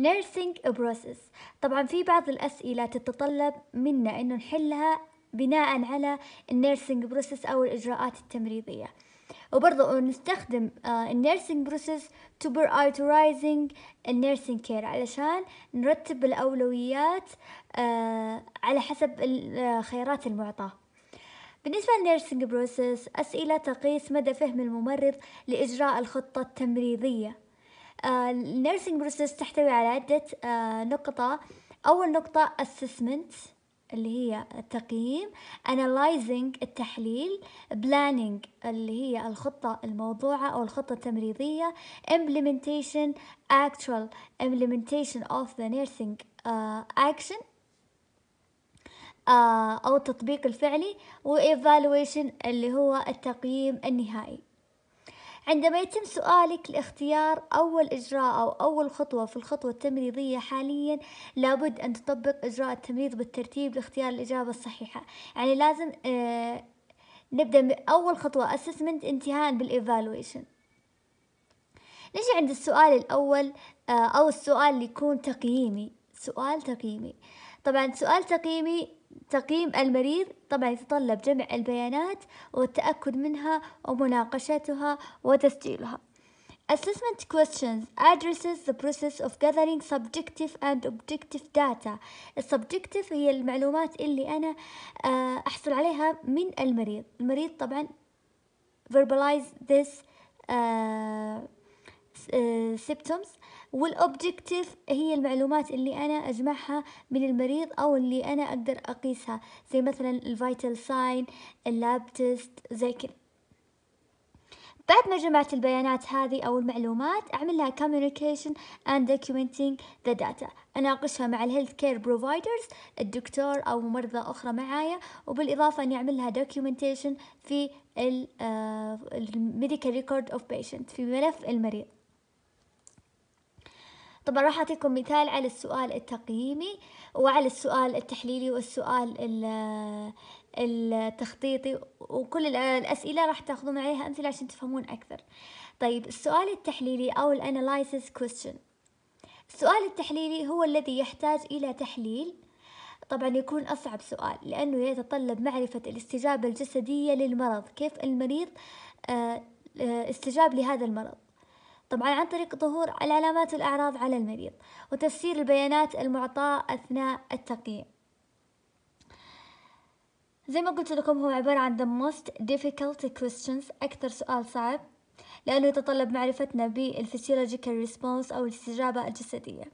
nursing process طبعا في بعض الأسئلة تتطلب منا إنه نحلها بناء على ال nursing process أو الإجراءات التمريضية. وبرضه نستخدم ال nursing process to prioritizing ال nursing care علشان نرتب الأولويات آه، على حسب الخيارات المعطاة بالنسبة لل nursing process أسئلة تقيس مدى فهم الممرض لإجراء الخطة التمريضية. ال nursing آه، process تحتوي على عدة آه، نقطة. أول نقطة assessment اللي هي التقييم. analyzing التحليل. planning اللي هي الخطة الموضوعة أو الخطة التمريضية. implementation actual implementation of the nursing uh, action. uh, أو التطبيق الفعلي. و evaluation اللي هو التقييم النهائي. عندما يتم سؤالك لاختيار أول إجراء أو أول خطوة في الخطوة التمريضية حاليا لابد أن تطبق إجراء التمريض بالترتيب لاختيار الإجابة الصحيحة. يعني لازم آه نبدأ بأول خطوة assessment انتهاء بالإيفالويشن نجي عند السؤال الأول آه أو السؤال اللي يكون تقييمي. سؤال تقييمي. طبعا سؤال تقييمي تقييم المريض طبعا يتطلب جمع البيانات والتأكد منها ومناقشتها وتسجيلها Assessment questions addresses the process of gathering subjective and objective data. السبجكتيف هي المعلومات اللي أنا آه، أحصل عليها من المريض. المريض طبعا verbalize this uh, symptoms. وال objective هي المعلومات اللي أنا أجمعها من المريض أو اللي أنا أقدر أقيسها زي مثلا ال vital sign ال lab test زي كذا. بعد ما جمعت البيانات هذه أو المعلومات أعمل لها communication and documenting the data. أناقشها مع ال health care providers الدكتور أو مرضى أخرى معايا وبالإضافة أني أعمل لها documentation في ال medical record of patient في ملف المريض. طبعا راح أعطيكم مثال على السؤال التقييمي وعلى السؤال التحليلي والسؤال التخطيطي وكل الأسئلة راح تأخذون عليها أمثلة عشان تفهمون أكثر. طيب السؤال التحليلي أو ال analysis question. السؤال التحليلي هو الذي يحتاج إلى تحليل. طبعا يكون أصعب سؤال لأنه يتطلب معرفة الاستجابة الجسدية للمرض كيف المريض آه، آه، استجاب لهذا المرض. طبعا عن طريق ظهور العلامات والأعراض على المريض وتفسير البيانات المعطاة أثناء التقييم. زي ما قلت لكم هو عبارة عن the most difficult questions أكثر سؤال صعب لأنه يتطلب معرفتنا بال physiological response أو الاستجابة الجسدية.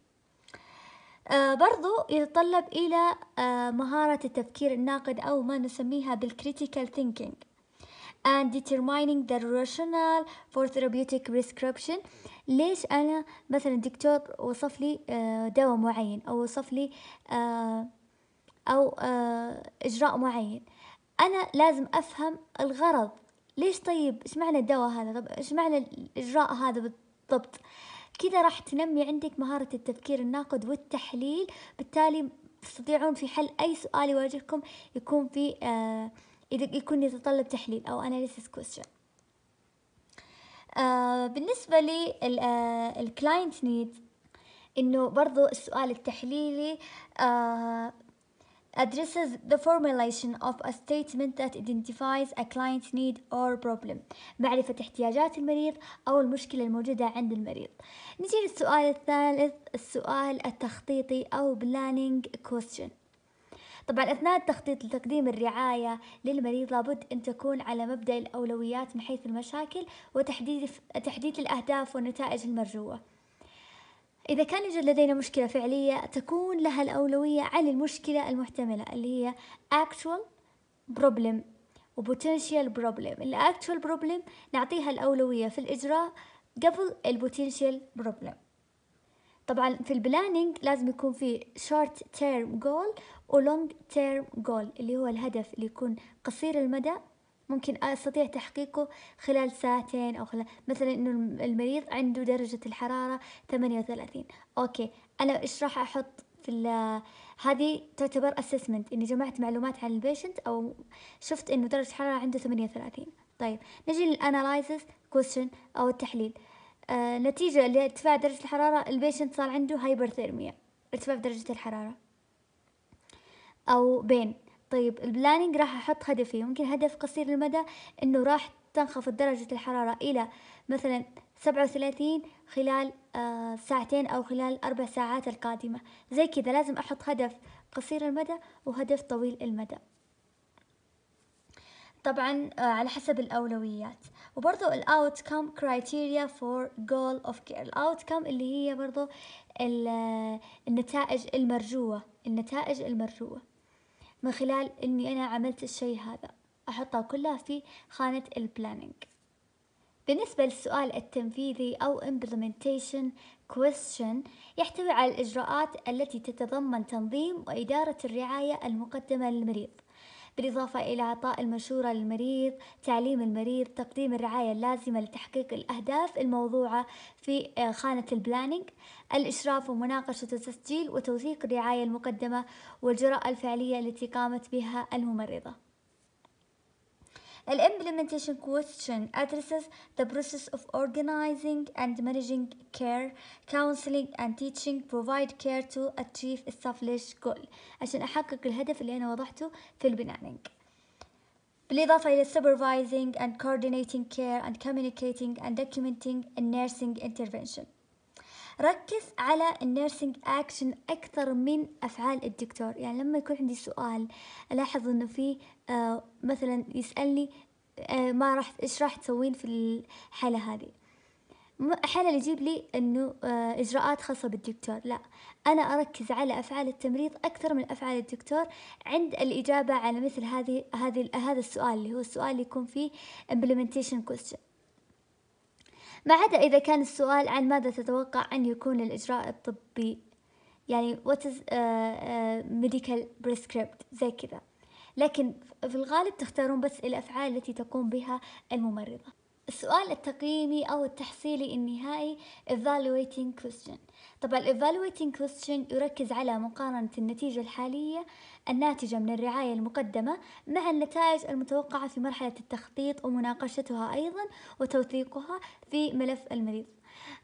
آه برضو يتطلب إلى آه مهارة التفكير الناقد أو ما نسميها بال critical thinking and determining the rationale for therapeutic prescription. ليش أنا مثلا الدكتور وصف لي آه، دواء معين أو وصف لي آه، أو آه، إجراء معين؟ أنا لازم أفهم الغرض. ليش طيب؟ إيش معنى الدواء هذا؟ طب إيش معنى الإجراء هذا بالضبط؟ كذا راح تنمي عندك مهارة التفكير الناقد والتحليل. بالتالي تستطيعون في حل أي سؤال يواجهكم يكون في آه يكون يتطلب تحليل أو analysis question. آه بالنسبة لي الكلاينت نيد إنه برضو السؤال التحليلي آه addresses the formulation of a statement that identifies a client need or problem معرفة احتياجات المريض أو المشكلة الموجودة عند المريض. نجي للسؤال الثالث السؤال التخطيطي أو planning question. طبعا أثناء التخطيط لتقديم الرعاية للمريض لابد أن تكون على مبدأ الأولويات من حيث المشاكل وتحديد تحديد الأهداف والنتائج المرجوة. إذا كان يوجد لدينا مشكلة فعلية تكون لها الأولوية عن المشكلة المحتملة اللي هي actual problem و potential problem. ال actual problem نعطيها الأولوية في الإجراء قبل ال potential problem. طبعا في ال planning لازم يكون في short term goal و long term goal اللي هو الهدف اللي يكون قصير المدى ممكن أستطيع تحقيقه خلال ساعتين أو خلال مثلا إنه المريض عنده درجة الحرارة ثمانية وثلاثين. أوكي أنا إيش راح أحط في هذه تعتبر assessment إني جمعت معلومات عن ال patient أو شفت إنه درجة الحرارة عنده ثمانية وثلاثين. طيب نجي لل analysis question أو التحليل. آه نتيجة لارتفاع درجة الحرارة ال patient صار عنده hyperthermia ارتفاع درجة الحرارة. أو pain. طيب ال planning راح أحط هدفي. ممكن هدف قصير المدى إنه راح تنخفض درجة الحرارة إلى مثلا سبعة وثلاثين خلال آه ساعتين أو خلال أربع ساعات القادمة. زي كذا لازم أحط هدف قصير المدى وهدف طويل المدى طبعا آه على حسب الأولويات. وبرضو ال outcome criteria for goal of care. ال outcome اللي هي برضو النتائج المرجوة. النتائج المرجوة. من خلال إني أنا عملت الشيء هذا. أحطها كلها في خانة البلاننج بالنسبة للسؤال التنفيذي أو implementation question يحتوي على الإجراءات التي تتضمن تنظيم وإدارة الرعاية المقدمة للمريض. بالإضافة إلى إعطاء المشورة للمريض تعليم المريض تقديم الرعاية اللازمة لتحقيق الأهداف الموضوعة في آه، خانة البلانينج الإشراف ومناقشة وتسجيل وتوثيق الرعاية المقدمة والجرأة الفعلية التي قامت بها الممرضة. The implementation question addresses the process of organizing and managing care, counseling and teaching provide care to achieve established goal عشان أحقق الهدف اللي أنا وضحته في البلانينج بالإضافة إلى supervising and coordinating care and communicating and documenting a nursing intervention ركز على ال nursing action أكثر من أفعال الدكتور. يعني لما يكون عندي سؤال ألاحظ إنه في آه مثلا يسألني آه ما راح إيش راح تسوين في الحالة هذه؟ أحيانا يجيب لي إنه آه إجراءات خاصة بالدكتور. لا أنا أركز على أفعال التمريض أكثر من أفعال الدكتور. عند الإجابة على مثل هذه هذه هذا السؤال اللي هو السؤال اللي يكون فيه implementation question. ما عدا إذا كان السؤال عن ماذا تتوقع أن يكون الإجراء الطبي يعني what is uh, uh, medical prescribed زي كذا. لكن في الغالب تختارون بس الأفعال التي تقوم بها الممرضة. السؤال التقييمي أو التحصيلي النهائي evaluating question. طبعا evaluating question يركز على مقارنة النتيجة الحالية الناتجة من الرعاية المقدمة مع النتائج المتوقعة في مرحلة التخطيط ومناقشتها أيضا وتوثيقها في ملف المريض.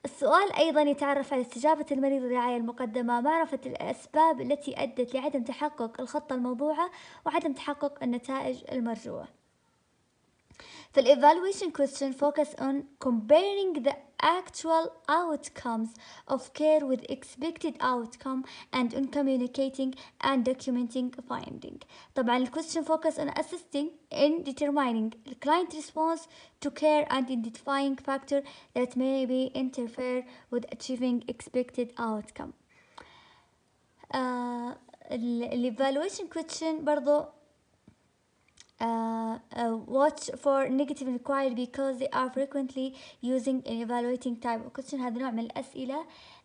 السؤال أيضا يتعرف على استجابة المريض للرعاية المقدمة معرفة الأسباب التي أدت لعدم تحقق الخطة الموضوعة وعدم تحقق النتائج المرجوة. The evaluation question focus on comparing the actual outcomes of care with expected outcome and on communicating and documenting finding. طبعا the question focus on assisting in determining the client response to care and identifying factor that may be interfere with achieving expected outcome. Uh, evaluation question برضو uh, uh, watch for negative inquiry because they are frequently using in evaluating type of question هذا نوع من الأسئلة.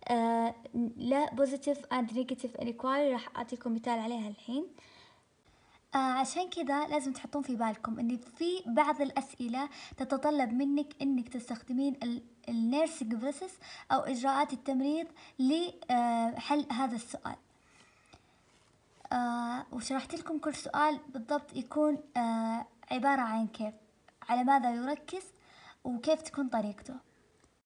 Uh, لا positive and negative inquiry راح أعطيكم مثال عليها الحين. آه عشان كذا لازم تحطون في بالكم إن في بعض الأسئلة تتطلب منك إنك تستخدمين ال nursing process أو إجراءات التمريض لحل هذا السؤال. آه وشرحت لكم كل سؤال بالضبط يكون آه عبارة عن كيف على ماذا يركز وكيف تكون طريقته.